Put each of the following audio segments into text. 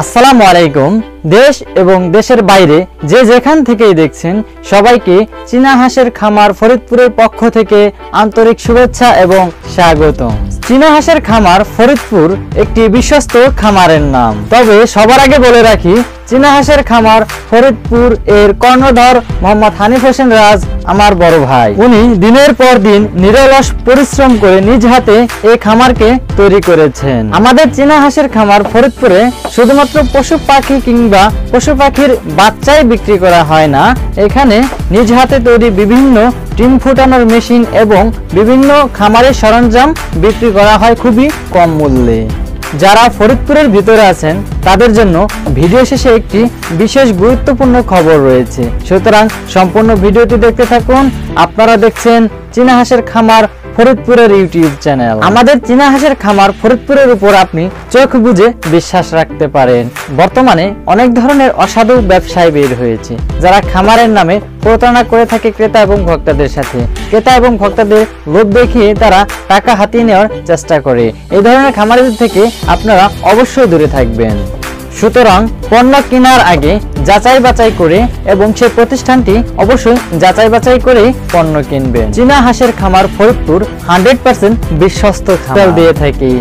আসসালামু আলাইকুম। দেশ এবং দেশের বাইরে যে যেখান থেকেই দেখছেন, সবাইকে চীনা হাঁসের খামার ফরিদপুরের পক্ষ থেকে আন্তরিক শুভেচ্ছা এবং স্বাগতম। চীনা হাঁসের খামার ফরিদপুর একটি বিশ্বস্ত খামারের নাম। তবে সবার আগে বলে রাখি চীনা হাঁসের খামার ফরিদপুর এর কর্ণধর মোহাম্মদ হানিফ হোসেন রাজ, আমার বড় ভাই। উনি দিনের পর দিন নিরলস পরিশ্রম করে নিজ হাতে এই খামারকে তৈরি করেছেন। আমাদের চীনা হাঁসের খামার ফরিদপুরে শুধুমাত্র পশু পাখি কিংবা পশু পাখির বাচ্চাই বিক্রি করা হয় না, এখানে নিজ হাতে তৈরি বিভিন্ন ডিম ফুটানোর মেশিন এবং বিভিন্ন খামারের সরঞ্জাম বিক্রি করা হয় খুবই কম মূল্যে। যারা ফরিদপুরের ভিতরে আছেন, তাদের জন্য ভিডিও শেষে একটি বিশেষ গুরুত্বপূর্ণ খবর রয়েছে। সুতরাং সম্পূর্ণ ভিডিওটি দেখতে থাকুন। আপনারা দেখছেন চীনা হাঁসের খামার ফরিদপুরের ইউটিউব চ্যানেল। আমাদের চীনা হাঁসের খামার ফরিদপুরের উপর আপনি চোখ বুঝে বিশ্বাস রাখতে পারেন। বর্তমানে অনেক ধরনের অসাধু ব্যবসায় বের হয়েছে, যারা খামারের নামে প্রতারণা করে থাকে ক্রেতা এবং ভক্তদের সাথে। ক্রেতা এবং ভক্তদের লোভ দেখিয়ে তারা টাকা হাতিয়ে নেওয়ার চেষ্টা করে। এই ধরনের খামারের থেকে আপনারা অবশ্যই দূরে থাকবেন। সুতরাং পণ্য কেনার আগে যাচাই বাছাই করে এবং সে প্রতিষ্ঠানটি অবশ্যই যাচাই বাছাই করে পণ্য কিনবে। চীনা হাঁসের খামার ফরিদপুর হান্ড্রেড পার্সেন্ট বিশ্বস্ত খামার। দিয়ে থাকি।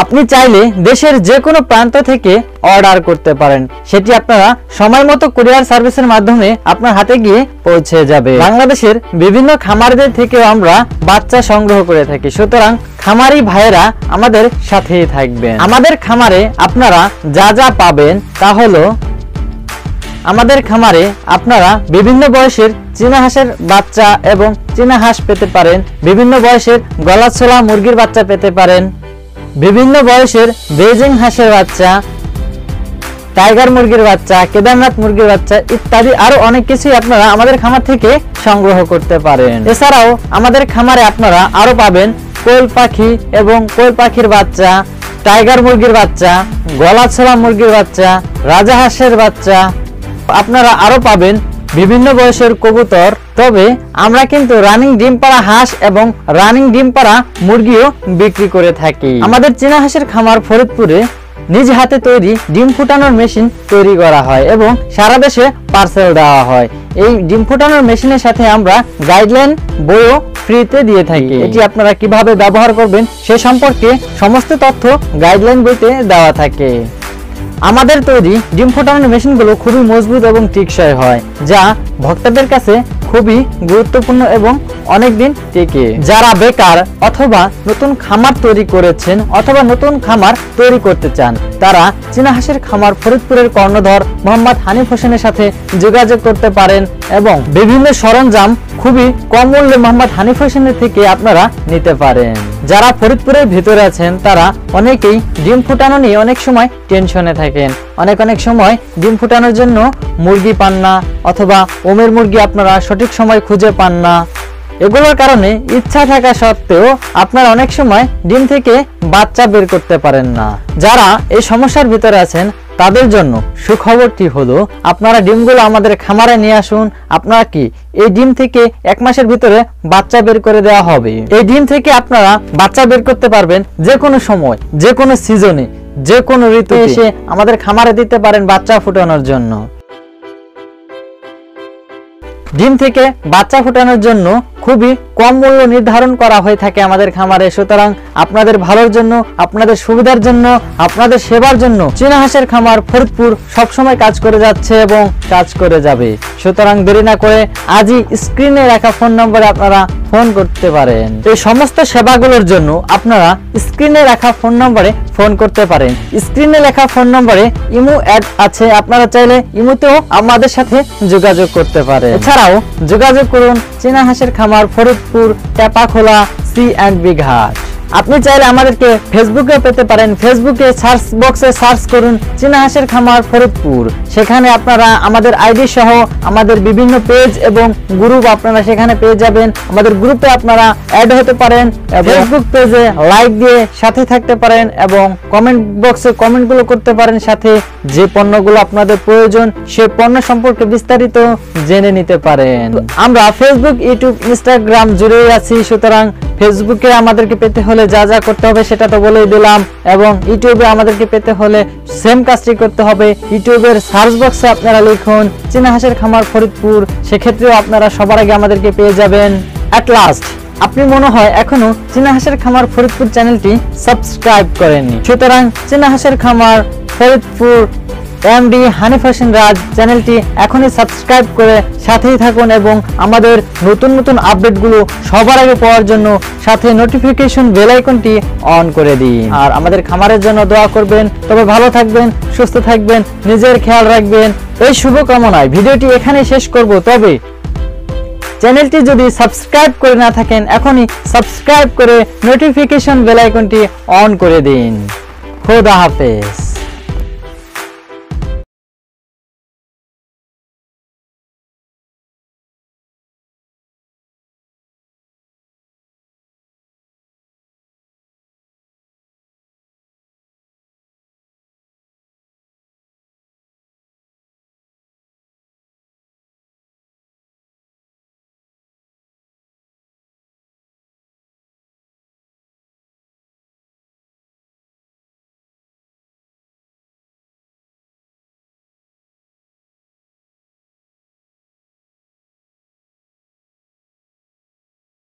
আপনি চাইলে দেশের যে কোনো প্রান্ত থেকে অর্ডার করতে পারেন। সেটি আপনারা সময় মতো কুরিয়ার সার্ভিসের মাধ্যমে আপনার হাতে গিয়ে পৌঁছে যাবে। বাংলাদেশের বিভিন্ন খামারদের থেকেও আমরা বাচ্চা সংগ্রহ করে থাকি। সুতরাং খামারি ভাইয়েরা আমাদের সাথেই থাকবেন। আমাদের খামারে আপনারা যা যা পাবেন তা হলো, আমাদের খামারে আপনারা বিভিন্ন বয়সের চীনা হাঁসের বাচ্চা এবং চীনা হাঁস পেতে পারেন। বিভিন্ন বয়সের গলাছোলা মুরগির বাচ্চা পেতে পারেন। বিভিন্ন বয়সের বেজিং হাঁসের বাচ্চা, টাইগার মুরগির বাচ্চা, কেদারনাথ মুরগির বাচ্চা ইত্যাদি আরও অনেক কিছুই আপনারা আমাদের খামার থেকে সংগ্রহ করতে পারেন। এছাড়াও আমাদের খামারে আপনারা আরও পাবেন কোয়েল পাখি এবং কোয়েল পাখির বাচ্চা, টাইগার মুরগির বাচ্চা, গলাছড়া মুরগির বাচ্চা, রাজা হাঁসের বাচ্চা, আপনারা আরও পাবেন বিভিন্ন বয়সের কবুতর, তবে আমরা কিন্তু রানিং ডিম পাড়া হাঁস এবং রানিং ডিম পাড়া মুরগিও বিক্রি করে থাকি। আমাদের চীনা হাঁসের খামার ফরিদপুরে নিজ হাতে তৈরি ডিম ফুটানোর মেশিন তৈরি করা হয় এবং সারা দেশে পার্সেল দেওয়া হয়। এই ডিম ফুটানোর মেশিনের সাথে আমরা গাইডলাইন বইও ফ্রিতে দিয়ে থাকি। এটি আপনারা কীভাবে ব্যবহার করবেন সে সম্পর্কে সমস্ত তথ্য গাইডলাইন বইতে দেওয়া থাকে। আমাদের তৈরি ডিম ফোটানোর মেশিনগুলো খুবই মজবুত এবং টিকসই হয়, যা ভক্তদের কাছে খুবই গুরুত্বপূর্ণ এবং অনেকদিন টেকে। যারা বেকার অথবা নতুন খামার তৈরি করেছেন অথবা নতুন খামার তৈরি করতে চান তারা চীনা হাঁসের খামার ফরিদপুরের কর্ণধর মোহাম্মদ হানিফ হোসেনের সাথে যোগাযোগ করতে পারেন এবং বিভিন্ন সরঞ্জাম খুবই কম মূল্যে মোহাম্মদ হানিফ হোসেনের থেকে আপনারা নিতে পারেন। যারা ফরিদপুরের ভিতরে আছেন, তারা অনেকেই ডিম ফুটানো নিয়ে অনেক সময় টেনশনে থাকেন। অনেক অনেক সময় ডিম ফুটানোর জন্য মুরগি পান না, অথবা ওমের মুরগি আপনারা সঠিক সময় খুঁজে পান না। এগুলোর কারণে ইচ্ছা থাকা সত্ত্বেও আপনার অনেক সময় ডিম থেকে বাচ্চা বের করতে পারেন না। যারা এই সমস্যার ভিতরে আছেন তাদের জন্য সুখবরটি হলো আপনারা ডিমগুলো আমাদের খামারে নিয়ে আসুন। আপনারা কি এই ডিম থেকে এক মাসের ভিতরে বাচ্চা বের করে দেওয়া হবে? এই ডিম থেকে আপনারা বাচ্চা বের করতে পারবেন যে কোনো সময় যে কোনো সিজনে যে কোনো ঋতু এসে আমাদের খামারে দিতে পারেন বাচ্চা ফুটানোর জন্য। ডিম থেকে বাচ্চা ফোটানোর জন্য খুবই কম মূল্য নির্ধারণ করা হয়ে থাকে আমাদের খামারে। সুতরাং আপনাদের ভালোর জন্য, আপনাদের সুবিধার জন্য, আপনাদের সেবার জন্য চীনা হাঁসের খামার ফরিদপুর সবসময় কাজ করে যাচ্ছে এবং কাজ করে যাবে। সুতরাং দেরি না করে আজই স্ক্রিনে রাখা ফোন নম্বরে আপনারা ফোন করতে পারেন। এই সমস্ত সেবাগুলোর জন্য আপনারা স্ক্রিনে রাখা ফোন নম্বরে ফোন করতে পারেন। স্ক্রিনে লেখা ফোন নম্বরে ইমো অ্যাড আছে। আপনারা চাইলে ইমোতেও আমাদের সাথে যোগাযোগ করতে পারেন। এছাড়াও যোগাযোগ করুন চীনা হাঁসের খামার Faridpur Shekhpur Taipakhola C and B Ghat আপনি চাইলে আমাদেরকে ফেসবুকে পেতে পারেন। ফেসবুকে সার্চ বক্সে সার্চ করুন চীনা হাঁসের খামার ফরিদপুর। সেখানে আপনারা আমাদের আইডি সহ আমাদের বিভিন্ন পেজ এবং গ্রুপ আপনারা সেখানে পেয়ে যাবেন। আমাদের গ্রুপে আপনারা অ্যাড হতে পারেন ফেসবুক পেজে লাইক দিয়ে সাথে থাকতে পারেন এবং কমেন্ট বক্সে কমেন্টগুলো করতে পারেন সাথে। যে পণ্যগুলো আপনাদের প্রয়োজন সেই পণ্য সম্পর্কে বিস্তারিত জেনে নিতে পারেন। আমরা ফেসবুক ইউটিউব ইনস্টাগ্রাম জুড়েই আছি। সুতরাং ফেসবুকে আমাদেরকে পেতে হলে যা যা করতে হবে সেটা তো বলেই দিলাম। এবং ইউটিউবে আমাদেরকে পেতে হলে সেম কাজটি করতে হবে। ইউটিউবের সার্চ বক্সে আপনারা লিখুন, চীনা হাঁসের খামার ফরিদপুর। সেক্ষেত্রেও আপনারা সবার আগে আমাদেরকে পেয়ে যাবেন। অ্যাট লাস্ট আপনি মনে হয় এখনও চীনা হাঁসের খামার ফরিদপুর চ্যানেলটি সাবস্ক্রাইব করেননি। সুতরাং চীনা হাঁসের খামার ফরিদপুর এমডি হানিফ হোসেন রাজ চ্যানেলটি এখনই সাবস্ক্রাইব করে সাথেই থাকুন এবং আমাদের নতুন নতুন আপডেটগুলো সবার আগে পাওয়ার জন্য সাথে নোটিফিকেশন বেল আইকনটি অন করে দিন। আর আমাদের খামারের জন্য দোয়া করবেন, তবে ভালো থাকবেন, সুস্থ থাকবেন, নিজের খেয়াল রাখবেন। এই শুভকামনায় ভিডিওটি এখানে শেষ করব। তবে চ্যানেলটি যদি সাবস্ক্রাইব করে না থাকেন, এখনই সাবস্ক্রাইব করে নোটিফিকেশন বেল আইকনটি অন করে দিন। খোদা হাফেজ।